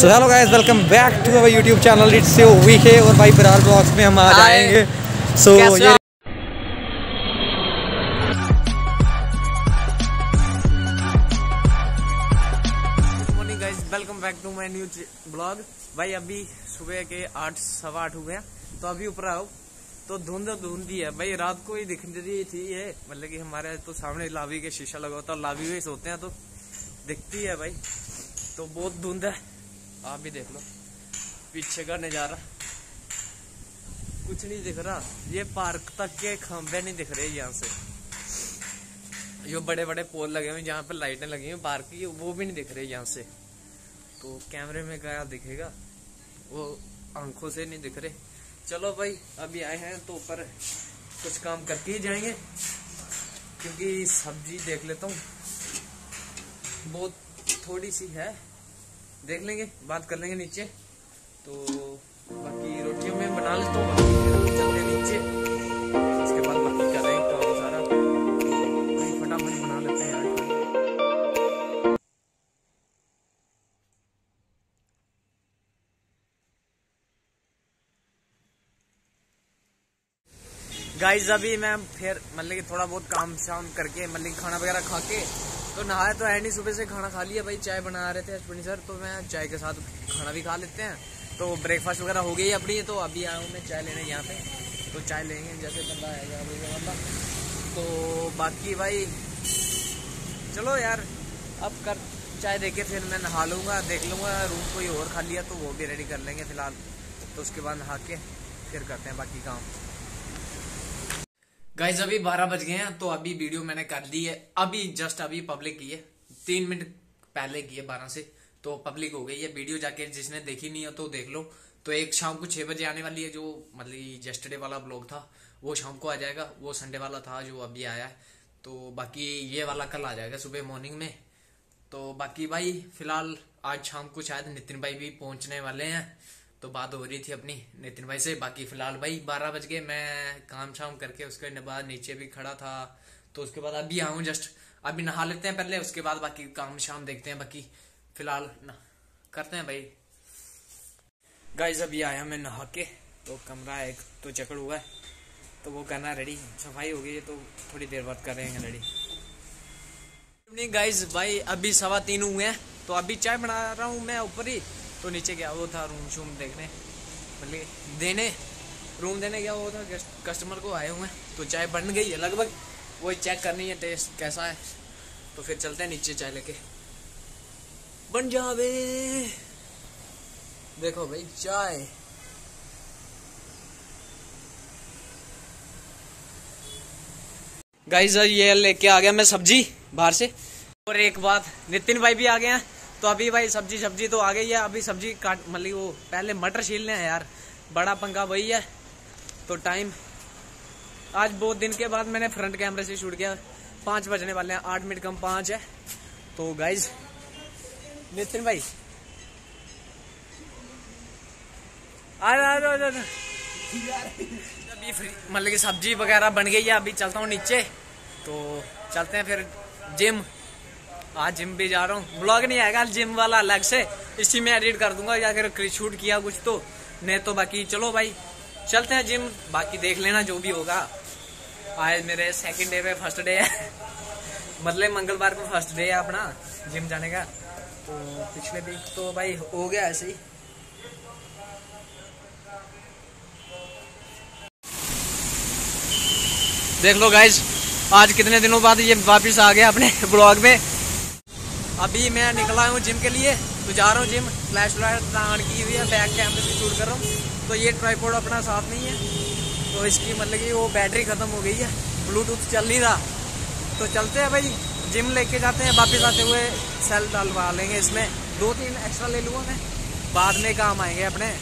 So hello guys welcome back to our YouTube channel it's से वी है और भाई बराल ब्लॉग्स में हम आ जाएँगे सो so, ये morning guys welcome back to my new blog भाई अभी सुबह के आठ सवा आठ हुए हैं। तो अभी ऊपर आओ। तो धुंध धुंधी है भाई रात को ही दिख रही थी ये। मतलब कि हमारे तो सामने लावी के शीशा लगा होता है लावी में सोते हैं तो दिखती है भाई। तो बहुत धुंध है। आप भी देख लो। पीछे का नज़ारा। कुछ नहीं दिख रहा। ये पार्क तक के खंभे नहीं दिख रहे यहाँ से। जो बड़े बड़े पोल लगे हुए जहाँ पे लाइटें लगी हुई पार्क की वो भी नहीं दिख रही यहाँ से। तो कैमरे में क्या दिखेगा? वो आँखों से नहीं दिख रहे। चलो भाई, अभी आए हैं तो ऊपर कुछ काम करके ही जाएँगे। क्योंकि सब्ज़ी देख लेता हूँ। बहुत थोड़ी सी है। देख लेंगे बात कर लेंगे नीचे। तो बाकी रोटियों में बना लेता हूँ। गाइस अभी मैं फिर मतलब कि थोड़ा बहुत काम शाम करके मतलब कि खाना वगैरह खा के तो नहाया तो है नहीं, सुबह से खाना खा लिया भाई, चाय बना रहे थे अश्विनी सर तो मैं चाय के साथ खाना भी खा लेते हैं। तो ब्रेकफास्ट वगैरह हो गई अपनी तो अभी आया हूँ मैं चाय लेने यहाँ पे। तो चाय लेंगे, जैसे बंदा आएगा अभी बंदा। तो बाकी भाई, चलो यार, अब कर चाय देके फिर मैं नहा लूँगा, देख लूँगा, रूम कोई और खा लिया तो वो भी रेडी कर लेंगे फ़िलहाल। तो उसके बाद नहा के फिर करते हैं बाकी काम। गाइज़ अभी बारह बज गए हैं तो अभी वीडियो मैंने कर ली है। अभी जस्ट अभी पब्लिक की है। तीन मिनट पहले की है, बारह से। तो पब्लिक हो गई है। वीडियो जाके जिसने देखी नहीं है तो देख लो। तो एक शाम को छह बजे आने वाली है, जो मतलब जेस्टरडे वाला ब्लॉग था, वो शाम को आ जाएगा। वो संडे वाला था, जो अभी आया है। तो बाकी ये वाला कल आ जाएगा, सुबह मॉर्निंग में। तो बाकी भाई, फ़िलहाल आज शाम को शायद नितिन भाई भी पहुँचने वाले हैं। तो बात हो रही थी अपनी नितिन भाई से। बाकी फ़िलहाल भाई बारह बज गए, मैं काम शाम करके उसके बाद नीचे भी खड़ा था। तो उसके बाद अभी आऊँ जस्ट अभी नहा लेते हैं पहले, उसके बाद बाकी काम शाम देखते हैं। बाकी फ़िलहाल करते हैं भाई। गाइज़ अभी आया मैं नहा के तो कमरा एक तो चकड़ हुआ है। तो वो करना रेडी सफ़ाई हो गई है तो थोड़ी देर बाद कर रहे हैं रेडी गाइज़ भाई, अभी सवा तीन हुए हैं तो अभी चाय बना रहा हूँ मैं ऊपर ही। तो नीचे गया, वो था रूम शूम देखने। मतलब देने रूम देने गया वो था कस्टमर को आए हुए हैं। तो चाय बन गई है लगभग। वही चेक करनी है टेस्ट कैसा है। तो फिर चलते हैं नीचे चाय लेके। बन जावे देखो भाई, चाय। गाइस ये लेके आ गया मैं सब्ज़ी बाहर से। और एक बात, नितिन भाई भी आ गए हैं। तो अभी भाई सब्ज़ी सब्ज़ी तो आ गई है। अभी सब्ज़ी काट मतलब वो पहले मटर छीलने हैं यार। बड़ा पंखा वही है। तो टाइम आज बहुत दिन के बाद मैंने फ्रंट कैमरे से शूट किया। पाँच बजने वाले हैं। आठ मिनट कम पाँच है। तो गाइज़ नितिन भाई। अभी मतलब कि सब्ज़ी वगैरह बन गई है। अभी चलता हूँ नीचे। तो चलते हैं फिर जिम आज जिम भी जा रहा हूँ। ब्लॉग नहीं आएगा जिम वाला अलग से। इसी में एडिट कर दूँगा, या फिर शूट किया, कुछ तो। नहीं तो बाकी, चलो भाई, चलते हैं जिम बाकी देख लेना जो भी होगा। आज मेरे सेकंड डे पे फ़र्स्ट डे है। मतलब मंगलवार को फ़र्स्ट डे है अपना जिम जाने का। तो पिछले वीक तो भाई हो गया ऐसे ही। देख लो गाइज़ आज कितने दिनों बाद ये वापस आ गया अपने ब्लॉग में। अभी मैं निकला हूँ जिम के लिए तो जा रहा हूँ जिम। फ्लैश लाइट की हुई है बैक कैमरे से शूट कर रहा हूँ। तो ये ट्राईपोर्ड अपना साथ नहीं है। तो इसकी मतलब कि वो बैटरी ख़त्म हो गई है। ब्लूटूथ चल नहीं रहा। तो चलते हैं भाई, जिम लेके जाते हैं, वापस आते हुए सेल डलवा लेंगे इसमें। दो तीन एक्स्ट्रा ले लूँगा मैं। बाद में काम आएँगे अपने।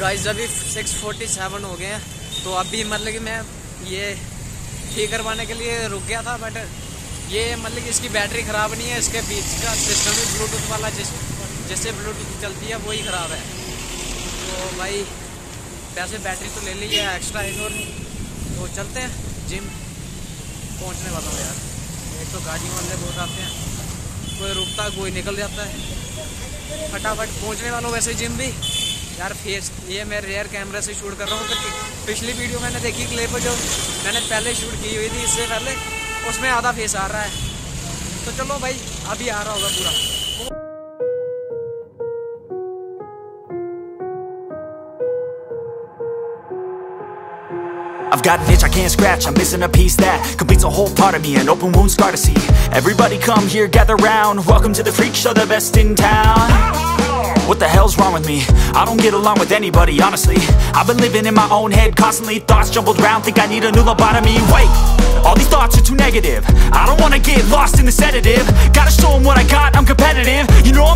गाइस अभी सिक्स फोर्टी सेवन हो गए हैं। तो अभी मतलब कि मैं ये ठीक करवाने के लिए रुक गया था बट ये मतलब कि इसकी बैटरी ख़राब नहीं है, इसके बीच का सिस्टम भी ब्लूटूथ वाला जिस जिससे ब्लूटूथ चलती है, वही ख़राब है। तो भाई वैसे बैटरी तो ले ली है एक्स्ट्रा एक और। तो चलते हैं जिम पहुँचने वाला हूँ यार। एक तो गाड़ी वाले बहुत आते हैं। कोई रुकता, कोई निकल जाता है। फटाफट पहुँचने वाला हूँ वैसे जिम भी। यार फेस ये मैं रेयर कैमरा से शूट कर रहा हूँ पिछली वीडियो मैंने देखी क्लिप जो मैंने पहले शूट की हुई थी, इससे पहले। उसमें आधा फेस आ रहा है तो चलो भाई अभी आ रहा होगा पूरा I've got an itch I can't scratch, I'm missing a piece that completes a whole part of me, an open wound scar to see. Everybody come here, gather round, welcome to the freak show, the best in town. What the hell's wrong with me? I don't get along with anybody, honestly. I've been living in my own head, constantly thoughts jumbled round, think I need a new lobotomy. Wait, all these thoughts are too negative. I don't wanna get lost in the sedative. Gotta show 'em what I got, I'm competitive. You know I'm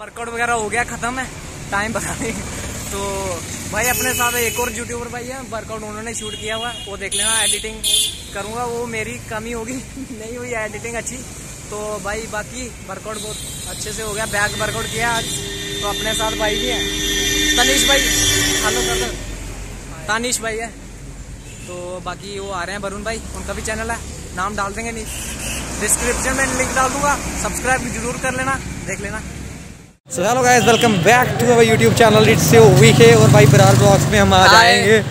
Workout वगैरह हो गया, खत्म है time पता नहीं। तो भाई, अपने साथ एक और यूट्यूबर भाई है वर्कआउट उन्होंने शूट किया हुआ, वो देख लेना एडिटिंग करूँगा, वो मेरी कमी होगी, नहीं हुई एडिटिंग अच्छी। तो भाई, बाकी वर्कआउट बहुत अच्छे से हो गया बैक वर्कआउट किया आज तो अपने साथ भाई भी है। तनीश भाई हेलो दो तानिश भाई है। तो बाकी वो आ रहे हैं वरुण भाई, उनका भी चैनल है, नाम डाल देंगे नहीं। डिस्क्रिप्शन में लिंक डाल दूँगा सब्सक्राइब ज़रूर कर लेना, देख लेना। So hello guys welcome back to our YouTube channel it's से वीके और भाई बरार ब्लॉग्स में हम आ Hi. जाएँगे।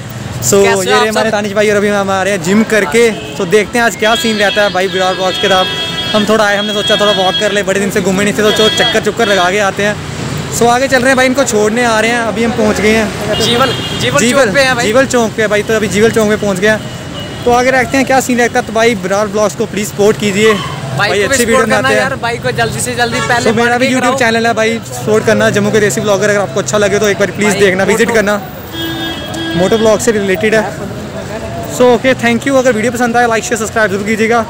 सो हो ये रहे हमारे? तानिश भाई और अभी हम आ रहे हैं जिम करके। तो देखते हैं आज क्या सीन रहता है भाई बरार ब्लॉग्स के साथ। हम थोड़ा आए हमने सोचा थोड़ा वॉक कर ले बड़े दिन से घूमे नहीं थे तो चक्कर चुक्कर लगा के आते हैं। सो so, आगे चल रहे हैं भाई इनको छोड़ने आ रहे हैं। अभी हम पहुँच गए हैं। जीवल जीवल चौक पे भाई। जीवल चौक पे भाई तो अभी जीवल चौक में पहुँच गए हैं। तो आगे रखते हैं क्या सीन रहता है। तो भाई बरार ब्लॉग्स को प्लीज़ सपोर्ट कीजिए। भाई भाई को भी अच्छी वीडियो करना बनाते हैं। यार भाई को जल्दी से जल्दी पहले तो मेरा भी यूट्यूब चैनल है भाई सपोर्ट करना जम्मू के देसी ब्लॉगर अगर आपको अच्छा लगे तो एक बार प्लीज़ देखना विज़िट करना। मोटो ब्लॉग से रिलेटेड है। सो ओके थैंक यू अगर वीडियो पसंद आए लाइक शेयर सब्सक्राइब ज़रूर कीजिएगा।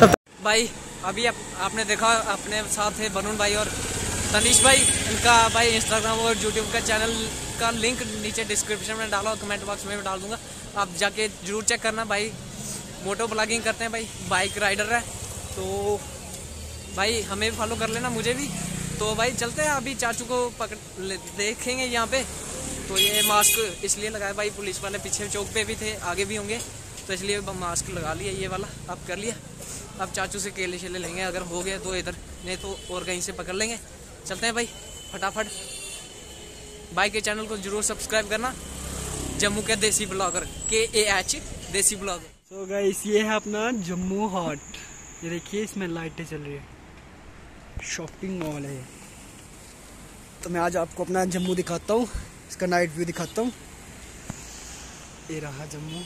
तब तक भाई अभी आप, आपने देखा अपने साथ है वरुण भाई और तनीश भाई। इनका भाई इंस्टाग्राम और यूट्यूब का चैनल का लिंक नीचे डिस्क्रिप्शन में डालो कमेंट बॉक्स में भी डाल दूँगा। आप जाके ज़रूर चेक करना भाई। मोटो ब्लॉगिंग करते हैं भाई। बाइक राइडर है। तो भाई हमें भी फॉलो कर लेना मुझे भी। तो भाई चलते हैं, अभी चाचू को पकड़ देखेंगे यहाँ पे। तो ये मास्क इसलिए लगाया भाई, पुलिस वाले पीछे चौक पे भी थे, आगे भी होंगे। तो इसलिए मास्क लगा लिया ये वाला, अब कर लिया। अब चाचू से केले शेले लेंगे, अगर हो गया तो इधर, नहीं तो और कहीं से पकड़ लेंगे। चलते हैं भाई, फटाफट। भाई के चैनल को ज़रूर सब्सक्राइब करना। जम्मू के देसी ब्लॉगर के ए एच देसी ब्लॉगर तो गाइस ये है अपना जम्मू हॉट ये देखिए, इसमें लाइटें चल रही है। शॉपिंग मॉल है तो मैं आज आपको अपना जम्मू दिखाता हूँ, इसका नाइट व्यू दिखाता हूँ। ये रहा जम्मू।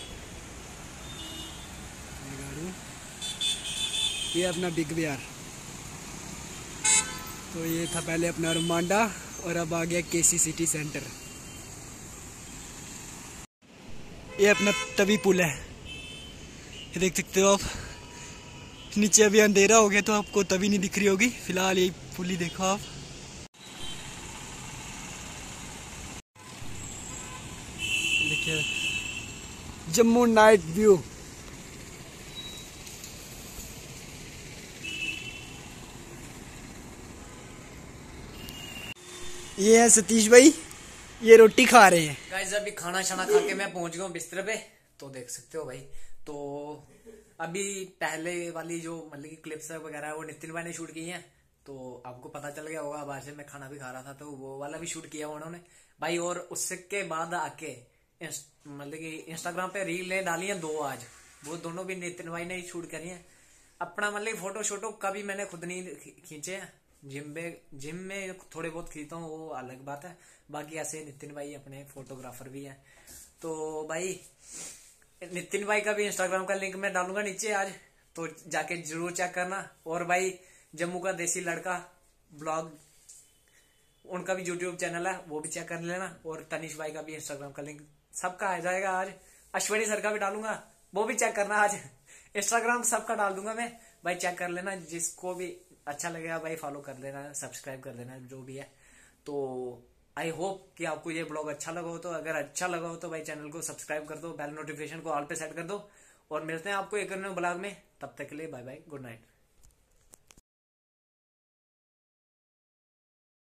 ये अपना बिग बिहार। तो ये था पहले अपना रुमांडा और अब आ गया केसी सिटी सेंटर। ये अपना तवी पुल है। ये देख सकते हो आप। नीचे अभी अंधेरा हो गया तो आपको तभी नहीं दिख रही होगी। फ़िलहाल ये पुली देखो आप। देखिए, जम्मू नाइट व्यू। ये है सतीश भाई, ये रोटी खा रहे हैं। गाइस अभी खाना शाना खा के मैं पहुँच गया हूँ बिस्तर पे तो देख सकते हो भाई। तो अभी पहले वाली जो मतलब की क्लिप्स वगैरह, वो नितिन भाई ने शूट की है तो आपको पता चल गया होगा, बाहर से मैं खाना भी खा रहा था तो वो वाला भी शूट किया उन्होंने। भाई, और उसके बाद आके मतलब कि इंस्टाग्राम पे रील डाली हैं दो आज। वो दोनों भी नितिन भाई ने ही शूट करी हैं। अपना मतलब फ़ोटो शोटो कभी मैंने खुद नहीं खींचे हैं। जिम में जिम में थोड़े बहुत खींचता हूँ, वो अलग बात है। बाकी ऐसे नितिन भाई अपने फोटोग्राफर भी हैं। तो भाई नितिन भाई का भी इंस्टाग्राम का लिंक मैं डालूँगा नीचे आज तो जाके ज़रूर चेक करना। और भाई, जम्मू का देसी लड़का ब्लॉग, उनका भी यूट्यूब चैनल है, वो भी चेक कर लेना। और तनिष भाई का भी इंस्टाग्राम का लिंक सबका आ जाएगा आज। अश्वनी सर का भी डालूँगा, वो भी चेक करना आज। इंस्टाग्राम सबका डाल दूँगा मैं। भाई चेक कर लेना, जिसको भी अच्छा लगेगा, भाई फॉलो कर लेना सब्सक्राइब कर लेना, जो भी है। तो आई होप कि आपको ये ब्लॉग अच्छा लगा हो तो अगर अच्छा लगा हो तो भाई चैनल को सब्सक्राइब कर दो बेल नोटिफिकेशन को ऑल पे सेट कर दो और मिलते हैं आपको एक ब्लॉग में। तब तक के लिए बाय बाय गुड नाइट